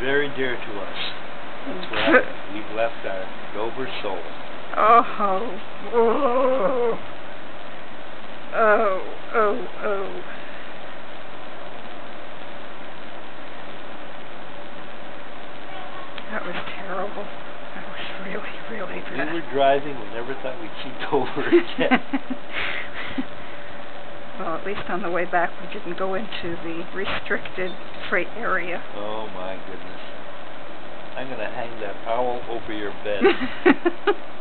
very dear to us. That's why we've left our Dover soul. Oh, oh, oh, oh, oh. That was terrible. That was really, really We were driving, we never thought we'd see Dover again. well, at least on the way back we didn't go into the restricted area. Oh my goodness. I'm gonna hang that owl over your bed.